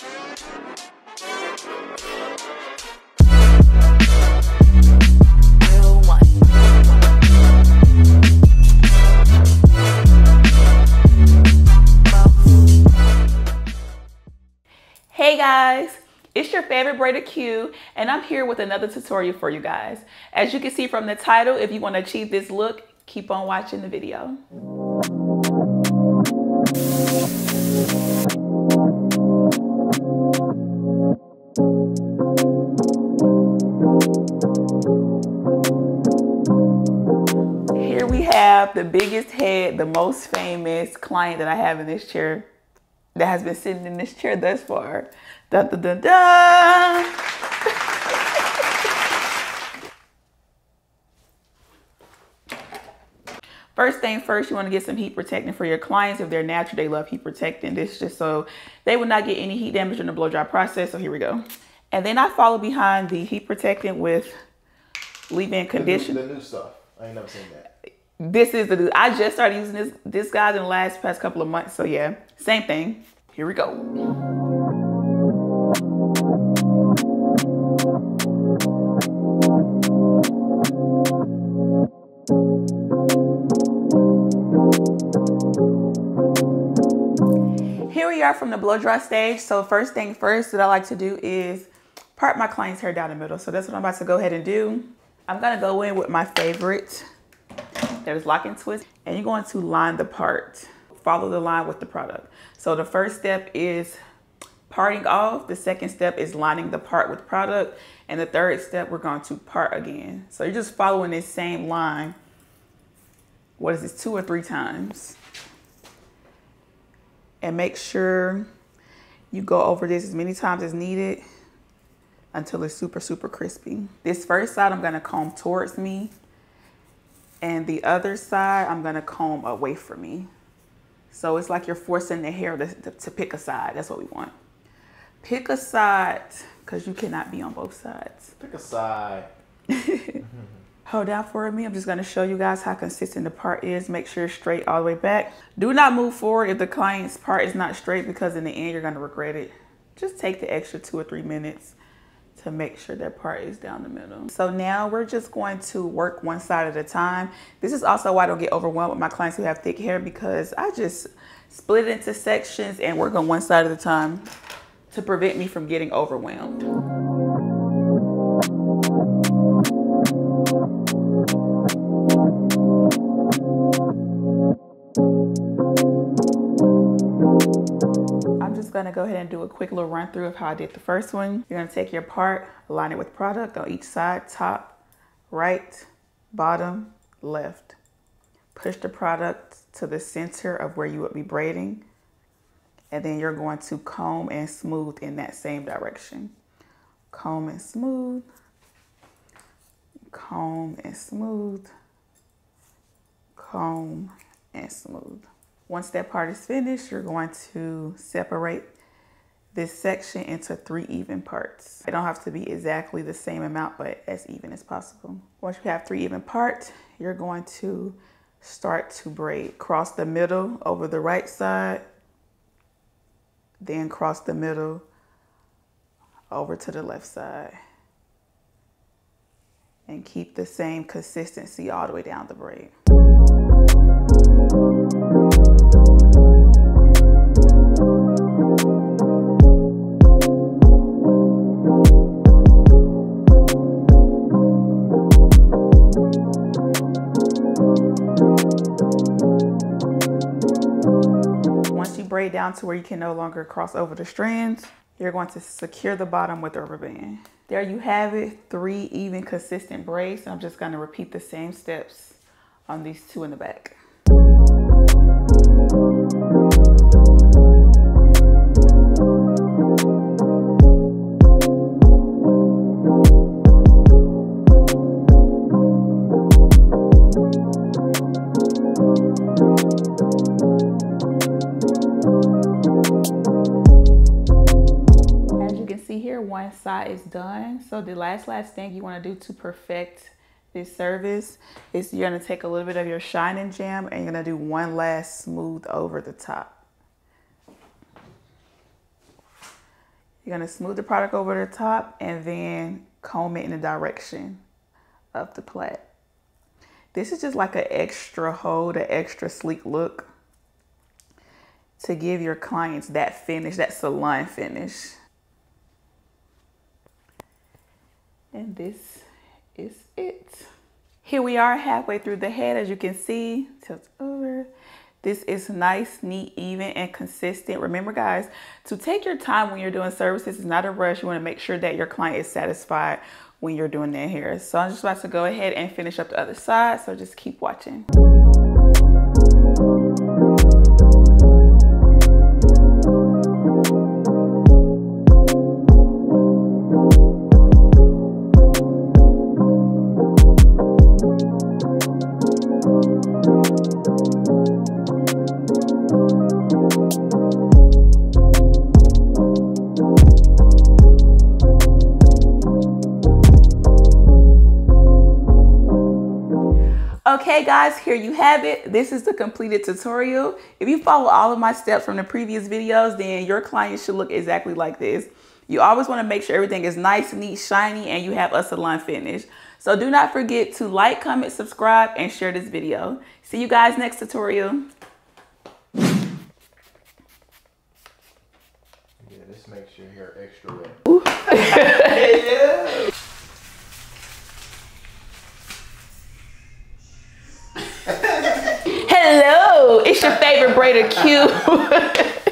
Hey guys, it's your favorite braider Q and I'm here with another tutorial for you guys. As you can see from the title, if you want to achieve this look, keep on watching the video. Here we have the biggest head, the most famous client that I have in this chair that has been sitting in this chair thus far. Da da da da. First thing first, you want to get some heat protectant for your clients. If they're natural, they love heat protectant. This just so they will not get any heat damage in the blow dry process. So here we go. And then I follow behind the heat protectant with leave-in conditioner. The new, the new stuff. I ain't never seen that. This is the I just started using this this guy in the last past couple of months. So yeah, same thing. Here we go. Here we are from the blow dry stage. So first thing first that I like to do is part my client's hair down the middle. So that's what I'm about to go ahead and do. I'm gonna go in with my favorite. There's Loc N Twist. And you're going to line the part. Follow the line with the product. So the first step is parting off. The second step is lining the part with product. And the third step, we're going to part again. So you're just following this same line. What is this, two or three times? And make sure you go over this as many times as needed until it's super, super crispy. This first side, I'm gonna comb towards me. And the other side, I'm gonna comb away from me. So it's like you're forcing the hair to, to, to pick a side. That's what we want. Pick a side, because you cannot be on both sides. Pick a side. Hold down for me. I'm just gonna show you guys how consistent the part is. Make sure it's straight all the way back. Do not move forward if the client's part is not straight because in the end you're gonna regret it. Just take the extra two or three minutes to make sure that part is down the middle. So now we're just going to work one side at a time. This is also why I don't get overwhelmed with my clients who have thick hair because I just split it into sections and work on one side at a time to prevent me from getting overwhelmed. Just gonna go ahead and do a quick little run through of how I did the first one. You're gonna take your part, align it with product on each side, top, right, bottom, left. Push the product to the center of where you would be braiding. And then you're going to comb and smooth in that same direction. Comb and smooth, comb and smooth, comb and smooth. Once that part is finished, you're going to separate this section into three even parts. They don't have to be exactly the same amount, but as even as possible. Once you have three even parts, you're going to start to braid. Cross the middle over the right side, then cross the middle over to the left side. And keep the same consistency all the way down the braid. Braid down to where you can no longer cross over the strands, you're going to secure the bottom with a rubber band. There you have it, three even consistent braids. I'm just gonna repeat the same steps on these two in the back. One side is done. So the last, last thing you wanna do to perfect this service is you're gonna take a little bit of your Shine n Jam and you're gonna do one last smooth over the top. You're gonna smooth the product over the top and then comb it in the direction of the plait. This is just like an extra hold, an extra sleek look to give your clients that finish, that salon finish. And this is it. Here we are halfway through the head, as you can see, tilt over. This is nice, neat, even, and consistent. Remember guys, to take your time when you're doing services, it's not a rush. You wanna make sure that your client is satisfied when you're doing their hair. So I'm just about to go ahead and finish up the other side. So just keep watching. Okay guys, here you have it. This is the completed tutorial. If you follow all of my steps from the previous videos, then your client should look exactly like this. You always wanna make sure everything is nice, neat, shiny, and you have a salon finish. So do not forget to like, comment, subscribe, and share this video. See you guys next tutorial. Yeah, this makes your hair extra wet. yeah. Hello, it's